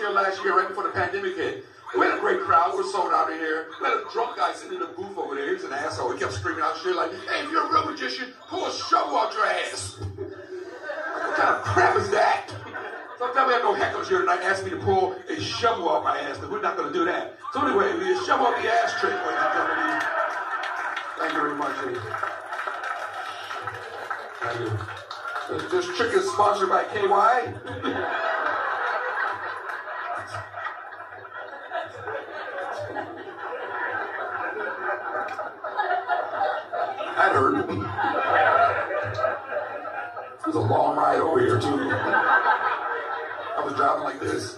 here last year, right before the pandemic hit. We had a great crowd. We're sold out of here. We had a drunk guy sitting in the booth over there. He's an asshole. He kept screaming out shit like, hey, if you're a real magician, pull a shovel out your ass. What kind of crap is that? Sometimes we have no hecklers here tonight ask me to pull a shovel out my ass, but we're not going to do that. So anyway, the shovel out the ass trick, ladies and gentlemen. Thank you very much. Thank you. This trick is sponsored by KY. That hurt. It was a long ride over here, too. I was driving like this.